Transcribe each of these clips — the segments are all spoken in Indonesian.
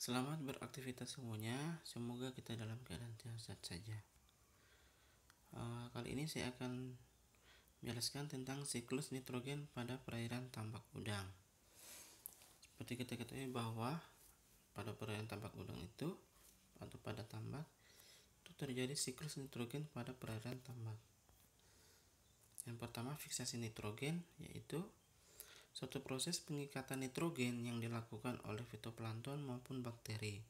Selamat beraktivitas semuanya. Semoga kita dalam keadaan sehat saja. Uh, kali ini saya akan menjelaskan tentang siklus nitrogen pada perairan tambak udang. Seperti kita ketahui bahwa pada perairan tambak udang itu atau pada tambak itu terjadi siklus nitrogen pada perairan tambak. Yang pertama fiksasi nitrogen yaitu suatu proses pengikatan nitrogen yang dilakukan oleh fitoplankton maupun bakteri.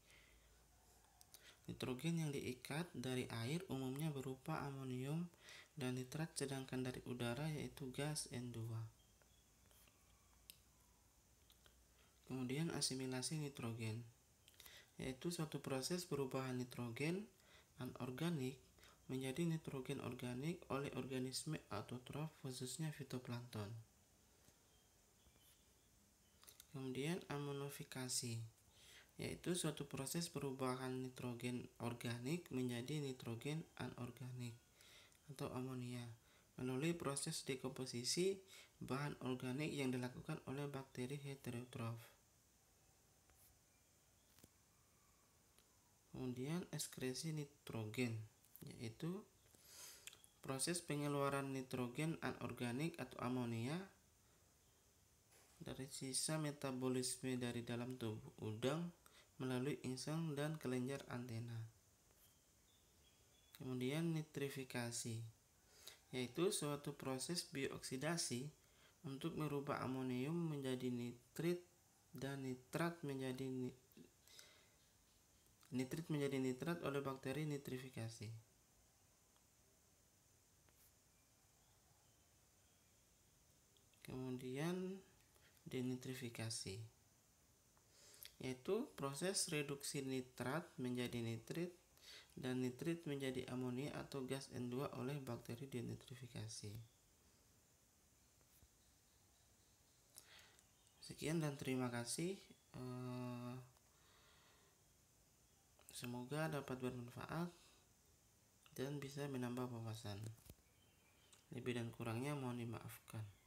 Nitrogen yang diikat dari air umumnya berupa amonium dan nitrat sedangkan dari udara yaitu gas N2. Kemudian asimilasi nitrogen yaitu suatu proses perubahan nitrogen anorganik menjadi nitrogen organik oleh organisme autotrof khususnya fitoplankton. Kemudian amonifikasi yaitu suatu proses perubahan nitrogen organik menjadi nitrogen anorganik atau amonia melalui proses dekomposisi bahan organik yang dilakukan oleh bakteri heterotrof. Kemudian ekskresi nitrogen yaitu proses pengeluaran nitrogen anorganik atau amonia dari sisa metabolisme dari dalam tubuh udang melalui insang dan kelenjar antena. Kemudian nitrifikasi, yaitu suatu proses bioksidasi untuk merubah amonium menjadi nitrit dan nitrat menjadi nitrit menjadi nitrat oleh bakteri nitrifikasi. Kemudian denitrifikasi yaitu proses reduksi nitrat menjadi nitrit dan nitrit menjadi amonia atau gas N2 oleh bakteri denitrifikasi. Sekian dan terima kasih. Eh, semoga dapat bermanfaat dan bisa menambah wawasan. Lebih dan kurangnya mohon dimaafkan.